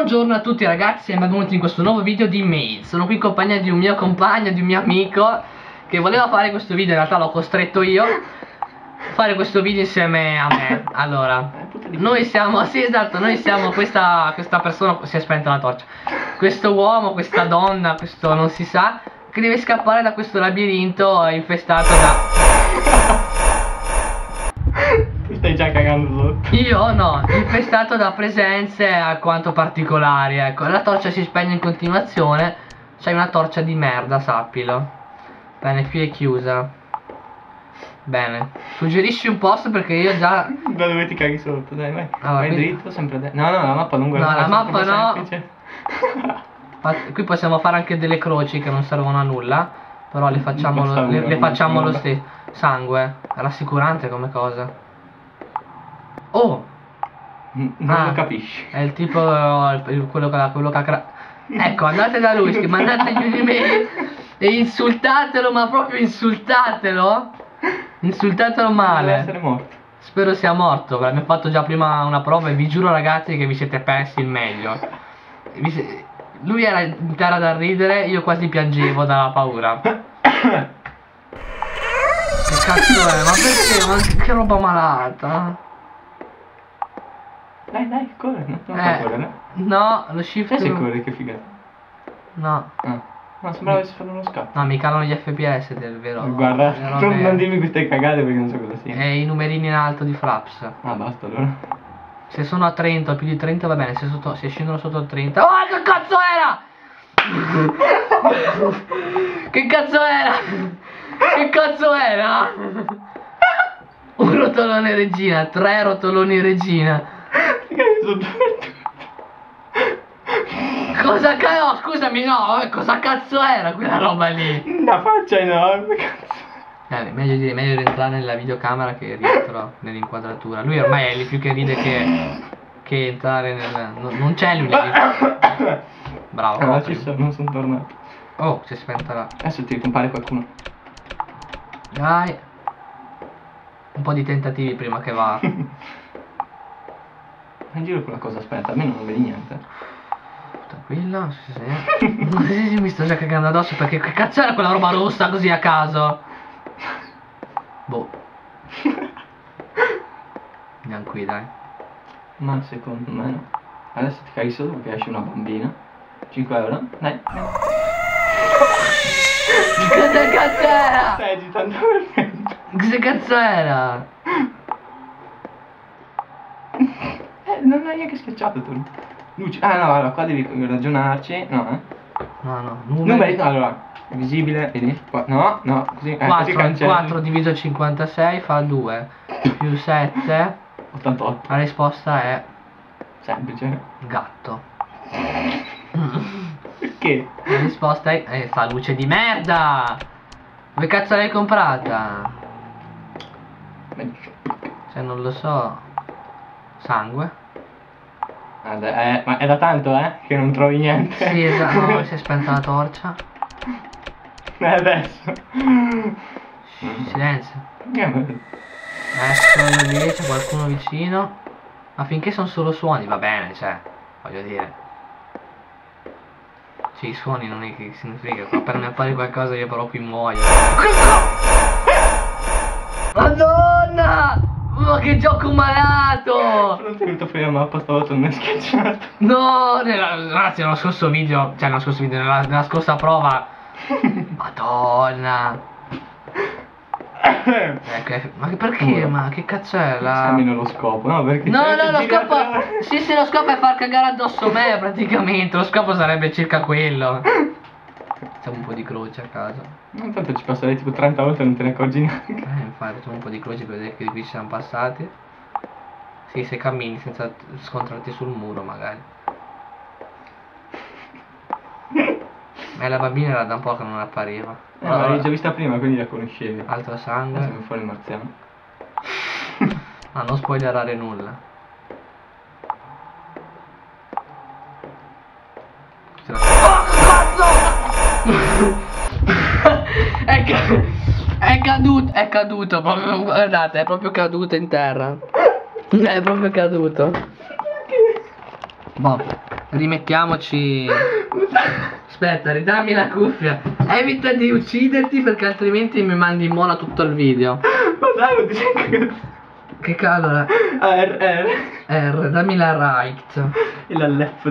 Buongiorno a tutti ragazzi e benvenuti in questo nuovo video di Mail Sono qui in compagnia di un mio compagno, di un mio amico Che voleva fare questo video, in realtà l'ho costretto io Fare questo video insieme a me. Allora, noi siamo, sì esatto, noi siamo questa, questa persona, si è spenta la torcia. Questo uomo, questa donna, questo non si sa Che deve scappare da questo labirinto infestato da stai già cagando sotto. Io no, infestato da presenze alquanto particolari, ecco. La torcia si spegne in continuazione. C'hai una torcia di merda, sappilo. Bene, qui è chiusa. Bene. Suggerisci un posto perché io già. Da dove ti caghi sotto, dai, vai. Allora, vai quindi... dritto, sempre a destra. No, no, la mappa guarda. No, la mappa no. Qui possiamo fare anche delle croci che non servono a nulla. Però le facciamo, lo, le, le facciamo lo stesso. Sangue. Rassicurante come cosa. Oh! Non ah, lo capisci. È il tipo, il, quello, che, quello che ha Ecco, andate da lui, mandategli un'email e insultatelo, ma proprio insultatelo. Insultatelo male. Deve essere morto. Spero sia morto, abbiamo fatto già prima una prova e vi giuro ragazzi che vi siete persi il meglio. Lui era in terra da ridere, io quasi piangevo dalla paura. che cazzo è? Ma perché? Ma che roba malata? Dai, dai, corre, no? non eh, fa correre. No, lo shift. Sai se corre, che figata. No. Ah. No, sembrava avessi fatto uno scatto. No, mi calano gli FPS del vero. Guarda, non, non dimmi queste cagate perché non so cosa sia. E i numerini in alto di Flaps. Ah, basta allora. Se sono a 30 o più di 30 va bene, se, sotto, se scendono sotto 30. Oh, che cazzo era? che cazzo era? Che cazzo era? Un rotolone regina, tre rotoloni regina. Cosa cazzo? Scusami, no, cosa cazzo era quella roba lì? Una faccia enorme, cazzo. Eh, meglio, di, meglio rientrare nella videocamera che rientro nell'inquadratura. Lui ormai è lì più che ride che, che entrare nel. No, non c'è lui lì. Bravo, allora, ci sono, non sono tornato. Oh, si è spenta la. Adesso ti compare qualcuno. Dai. Un po' di tentativi prima che va. in giro quella cosa, aspetta, almeno non vedi niente. Tranquilla, non si sa niente. mi sto già cagando addosso perché che cazzo era quella roba rossa così a caso? Boh. Andiamo qui, dai. Ma secondo me no. Adesso ti caghi solo perché esce una bambina. 5 euro? Dai. Cosa cazzo era? Stai agitando veramente. Cosa cazzo era? Non hai neanche schiacciato tu. Luce. Ah no, allora qua devi ragionarci. No, eh. No, no. Numeri. Numeri allora. Visibile, vedi? Qua, no, no, così, 4, eh, così 4 diviso 56 fa 2 più 7 88 La risposta è Semplice Gatto Perché? La risposta è eh, fa luce di merda Dove cazzo l'hai comprata? Cioè non lo so Sangue eh, ma è da tanto, eh? Che non trovi niente. Sì, esatto, no, si è spenta la torcia. E eh, adesso. Silenzio. Eccolo lì, c'è qualcuno vicino. Ma finché sono solo suoni va bene, cioè, voglio dire. Cioè, i suoni non è che significa, appena mi appare qualcosa io però qui muoio. Madonna! Ma che gioco malato! Non ti venuto fuori la mappa stavolta non è schiacciato. No, nella, ragazzi, nello scorso video, cioè nello scorso video, nella, nella scorsa prova. Madonna. ecco, ma perché? Ma che cazzo è la. Lo scopo, no? Perché no, no, lo scopo. Sì, sì, lo scopo è far cagare addosso me praticamente. Lo scopo sarebbe circa quello. Facciamo un po' di croce a casa. Intanto ci passerei tipo 30 volte e non te ne accorgi neanche. Eh, infatti facciamo un po' di croce per vedere che qui ci siamo passati. Sì, se cammini senza scontrarti sul muro magari. Ma la bambina era da un po' che non appariva. Eh, allora, l'avevi già vista prima, quindi la conoscevi. Altro sangue. Adesso fuori marziano. ah, non spoilerare nulla. è, ca è caduto, è caduto, proprio, guardate, è proprio caduto in terra. È proprio caduto. Boh. rimettiamoci. Aspetta, ridammi la cuffia. Evita di ucciderti perché altrimenti mi mandi in mola tutto il video. Ma dai, non ti sei. Che cavolo? R, R. R, dammi la right. E la left.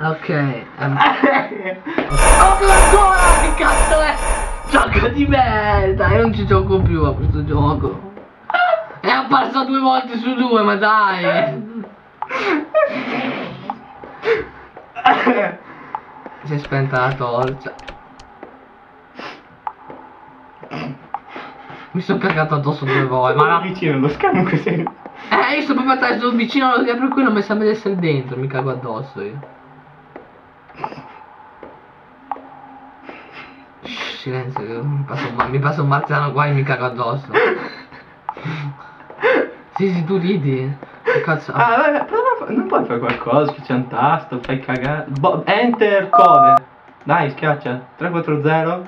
Ok. ehm. Oh ancora! Che cazzo è? Gioco di merda! Io non ci gioco più a questo gioco. È apparso due volte su due, ma dai! Si è spenta la torcia. Mi sono cagato addosso due volte, ma la... vicino allo schermo così. Eh, io sto proprio attaccando vicino allo schermo, per cui non mi sa di essere dentro, mi cago addosso io. Shh, silenzio, mi passa, un, mi passa un marziano qua e mi cago addosso. sì, sì, tu ridi. Che cazzo... Ah, vabbè, prova non puoi fare qualcosa, schiaccia un tasto, fai cagare. Bo- enter code. Dai, schiaccia. 340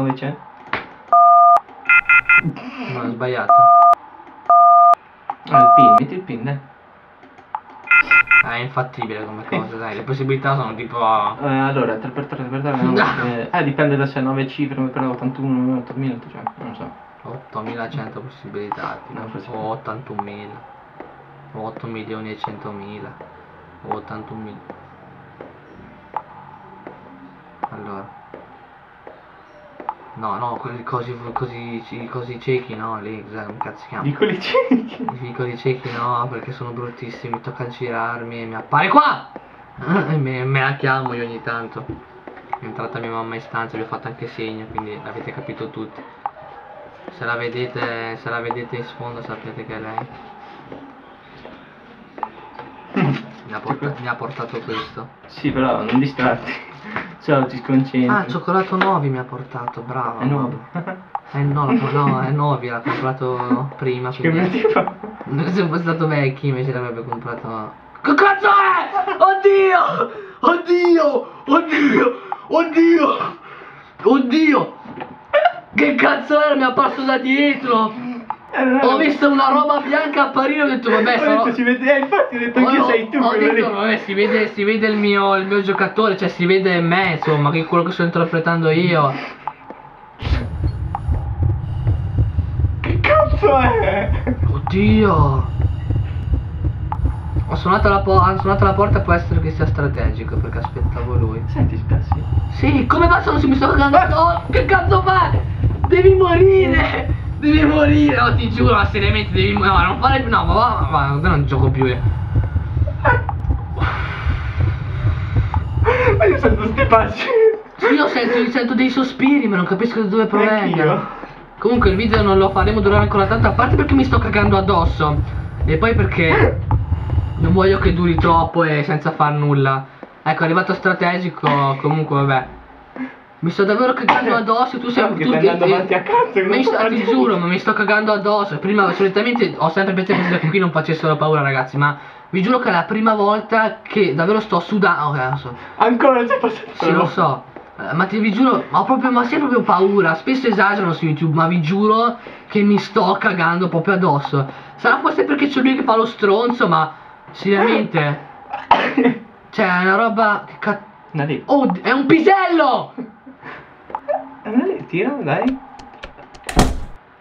900. No, ho sbagliato. Ah, il pin, metti il pin, dai. Ah, è infattibile come cosa, dai, le possibilità sono tipo... Eh, allora, 3x3, 3x3, No. eh, eh, dipende da se 9 cifre, come per 81, 8800, non so. 8100 possibilità, No, o 81.000, o 8 milioni e 100.000, o 81.000. Allora. No, no, quelli così, così, così ciechi, no, lì, come cazzo si chiama? Piccoli ciechi. I piccoli ciechi no, perché sono bruttissimi, tocca girarmi e mi appare qua! E me, me la chiamo io ogni tanto. È entrata mia mamma in stanza, vi ho fatto anche segno, quindi l'avete capito tutti. Se la vedete, se la vedete in sfondo sapete che è lei. Mi ha, porta- mi ha portato questo. Sì, però non Ciao, ti sconcentri. Ah, cioccolato Novi mi ha portato, bravo. È nuovo. Eh no, la- no, è Novi, l'ha comprato prima. Che quindi- minuti fa? Se fosse stato vecchio invece l'avrebbe comprato. Che cazzo è? Oddio! Oddio! Oddio! Oddio! Oddio! Che cazzo era? Mi è apparso da dietro! Non Ho visto una roba bianca apparire ho detto vabbè Ho sarò... detto, ci vede, eh, infatti ho detto Ho- che ho- sei tu ho detto, lì. vabbè, si vede, si vede il, mio, il mio giocatore, cioè si vede me, insomma, che è quello che sto interpretando io. Che cazzo è? Oddio! Ho suonato la, ho suonato la porta, può essere che sia strategico, perché aspettavo lui. Senti, spassi. Sì, come faccio se mi sto cagando? Oh, che cazzo fai? Devi morire! Devi morire, oh ti giuro, ma seriamente devi morire. No, non fare più. No, ma va, ma ma non gioco più io. Ma io sento sti passi. Io sento, sento dei sospiri, ma non capisco da dove provengano. Comunque il video non lo faremo durare ancora tanto, a parte perché mi sto cagando addosso. E poi perché non voglio che duri troppo e senza far nulla. Ecco, è arrivato strategico, comunque vabbè. Mi sto davvero cagando addosso, tu sei No, che tu avanti a cazzo, che Mi non sto, ti giuro, ma mi sto cagando addosso. Prima solitamente ho sempre pensato che qui non facessero paura ragazzi, ma vi giuro che è la prima volta che davvero sto sudando. Ok, adesso. Ancora sei passato. Sì, lo so. Eh, Ma ti vi giuro, ho proprio, ma sempre proprio paura. Spesso esagerano su YouTube, ma vi giuro che mi sto cagando proprio addosso. Sarà forse perché c'è lui che fa lo stronzo, ma seriamente. Cioè, è una roba. Che cazzo. Oh, è un pisello! Tira, dai.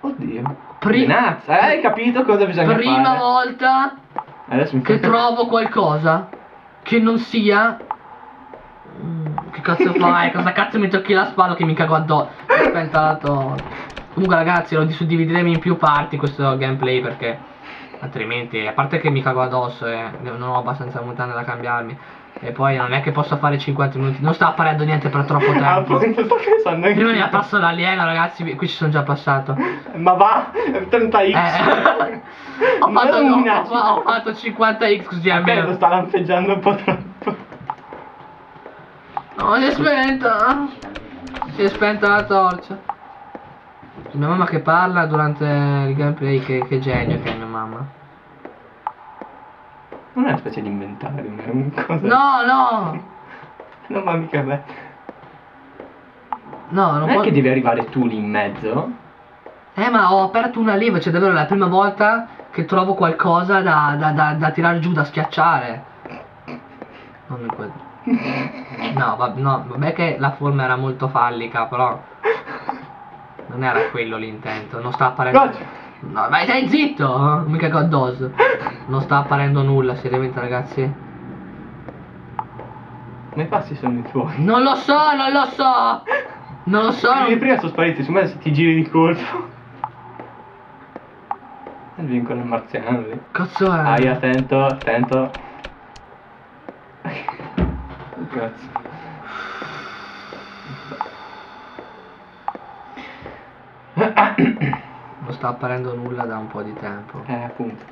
Oddio. Pri- Benazza, hai capito cosa bisogna Prima fare? volta Adesso che trovo qualcosa che non sia. Mm, Che cazzo fai? Cosa cazzo mi tocchi la spalla che mi cago addosso? Aspetta la Comunque ragazzi lo suddivideremo in più parti questo gameplay perché altrimenti a parte che mi cago addosso e non ho abbastanza mutande da cambiarmi e poi non è che posso fare 50 minuti, non sta apparendo niente per troppo tempo. Appunto, sto pensando anche Prima mi ha passato l'alieno ragazzi, qui ci sono già passato. Ma va, 30x. Eh. ho, fatto, ho- ho- fatto 50x così almeno. sta lampeggiando un po' troppo. No, si è spenta. Si è spenta la torcia. Mia mamma che parla durante il gameplay, che, che genio che è mia mamma. Non è una specie di inventario, è un cosa. No, no! Non va mica bene. No, non Non è può... che devi arrivare tu lì in mezzo? Eh, ma ho aperto una leva, cioè davvero è la prima volta che trovo qualcosa da, da, da, da tirare giù, da schiacciare. Non mi puoi... No, va- no, vabbè che la forma era molto fallica, però non era quello l'intento. Non sta apparendo. Goccia. No, vai stai zitto! Mica Goddos. Non sta apparendo nulla, seriamente ragazzi. Ma i passi sono i tuoi. Non lo so, non lo so! Non lo so! Quelli prima sono spariti, su me se ti giri di colpo. E vincono il marziano lì. Cazzo è? Ai, attento, attento. Cazzo. Non sta apparendo nulla da un po' di tempo. Eh, appunto.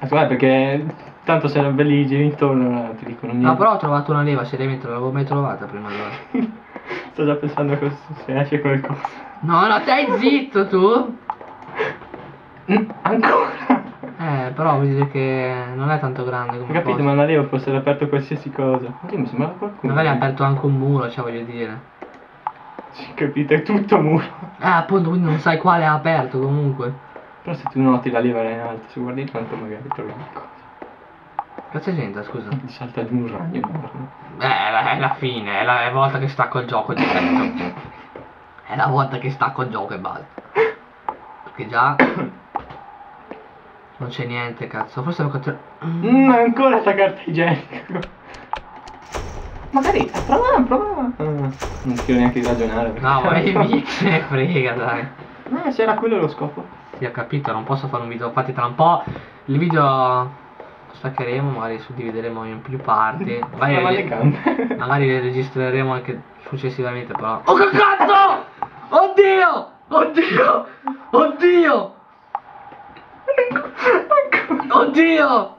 Eh, guarda, perché tanto se non ve li giri intorno non ti dicono niente. No, però ho trovato una leva, seriamente, non l'avevo mai trovata prima allora. Sto già pensando a cosa se esce qualcosa. No, no, stai zitto tu! Ancora? Eh, però vuol dire che non è tanto grande Ho come capito, cosa. ma non leva fosse aperto qualsiasi cosa. Oddio, mi sembrava qualcuno. Magari ha aperto anche un muro, cioè voglio dire. Capito, è tutto muro. Eh, appunto, quindi non sai quale ha aperto comunque. Però se tu noti la leva in alto, se guardi tanto magari trovi qualcosa. Cazzo c'entra, scusa? Ti salta di un ragno enorme. Eh, è la, è la fine, è la, è la volta che stacco il gioco di certo. È la volta che stacco il gioco e basta. Perché già... Non c'è niente, cazzo. Forse devo controllare... Mm, ancora sta carta igienica. Magari, eh, prova, prova. Ah, non tiro neanche di ragionare. perché- No, ma mi frega, dai. Eh, se era quello lo scopo. Sì, ho capito, non posso fare un video. Infatti tra un po' il video lo staccheremo, magari suddivideremo in più parti. Magari, Trova le magari le registreremo anche successivamente, però. Oh che cazzo! Oddio! Oddio! Oddio! Oddio!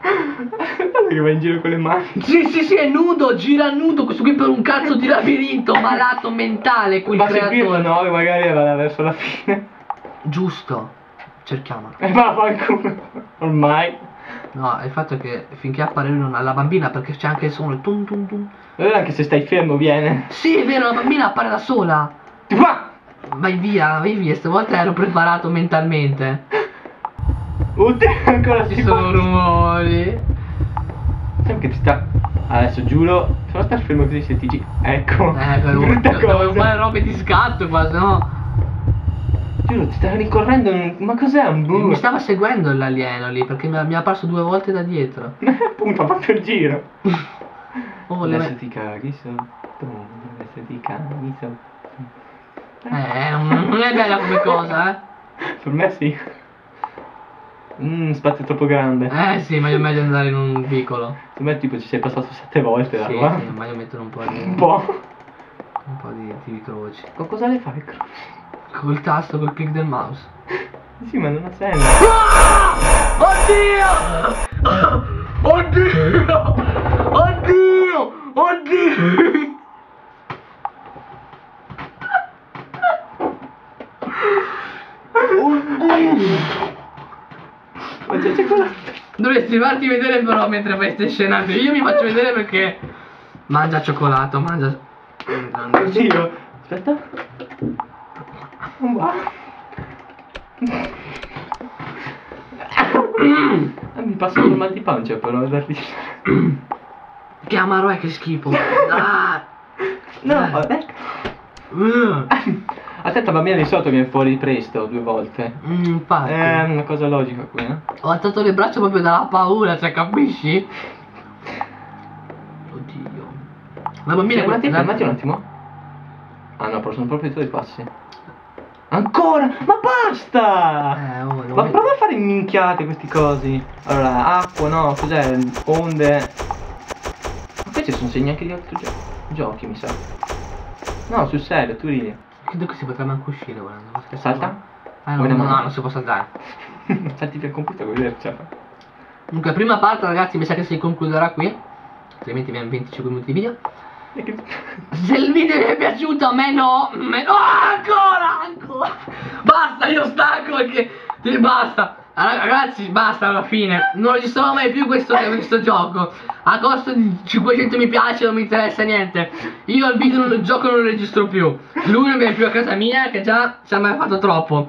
Che va in giro con le mani. Sì, sì, sì, è nudo, gira nudo, questo qui per un cazzo di labirinto, malato mentale, quel Va a seguirlo creatore. 9, magari va verso la fine. Giusto, cerchiamolo. E va a fanculo. Ormai. No, il fatto è che finché appare lui non ha la bambina, perché c'è anche il suono, il tum tum tum. Allora anche se stai fermo viene. Sì, è vero, la bambina appare da sola. Ti fa! Vai via, vai via, stavolta ero preparato mentalmente. Oddio, ancora Ci si sono rumori. Sembra che ti sta. Adesso giuro, se non stai fermo così se ti giri. Ecco. Eh, per brutta devo fare robe di scatto qua, no. Giuro, ti stai rincorrendo. un- Ma cos'è un Mi bue? stava seguendo l'alieno lì, perché mi, mi è apparso due volte da dietro. Appunto, ha fatto il giro. Oh, voleva... Adesso ti caghi sotto. Adesso ti caghi sotto. Eh, non non è bella come cosa, eh. Per me sì. Mmm, spazio troppo grande. Eh sì, meglio, meglio andare in un piccolo. Per me tipo ci sei passato sette volte da Sì, qua. sì, meglio mettere un po' di, Un po'. un po' di, di croci. Ma cosa le fai, Croce? Col tasto, col click del mouse. Sì, ma non ha senso. Oddio! Oddio! Oddio! Oddio! Ma c'è cioccolato. Dovresti farti vedere però mentre fai ste scenate. Io mi faccio vedere perché mangia cioccolato, mangia. Oddio. Aspetta. Non va. Ah, mi passa il mal di pancia però da. Che amaro è che schifo. Ah! No, Eh. vabbè. Attenta, bambina di sotto viene fuori presto due volte. Mm, infatti. È una cosa logica qui, eh? Ho alzato le braccia proprio dalla paura, cioè capisci? Oddio. La bambina Fermati, la- fermati un attimo. Ah no, però sono proprio i tuoi passi. Ancora? Ma basta! Eh, oh, Ma prova a fare minchiate questi cosi. Allora, acqua, no, cos'è? Onde. Ma poi ci sono segni anche di altri gio- giochi, mi sa. No, sul serio, tu ridi. Credo che si potrebbe anche uscire volendo. scherzo. Salta? Eh, no, no, non si può saltare. Salti via il computer, ce la. Comunque, prima parte, ragazzi, mi sa che si concluderà qui. Altrimenti abbiamo 25 minuti di video. Se il video vi è piaciuto, a me no. Me no. Ah, ancora, ancora. Basta, io stanco perché. Sì, basta. Allora, Ragazzi, basta alla fine. Non registrerò mai più questo, questo gioco. A costo di 500 mi piace, non mi interessa niente. Io il video, il gioco non lo registro più. Lui non viene più a casa mia, che già ci ha mai fatto troppo.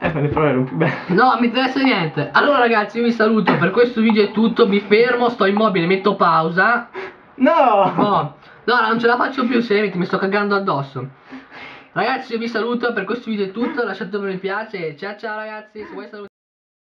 Eh, ma le parole erano più belle. No, mi interessa niente. Allora ragazzi, io vi saluto. Per questo video è tutto. Mi fermo, sto immobile, metto pausa. No! No, no, non ce la faccio più, mi sto cagando addosso. Ragazzi, io vi saluto. Per questo video è tutto. Lasciate un mi piace. Ciao ciao ragazzi. Se vuoi salutare.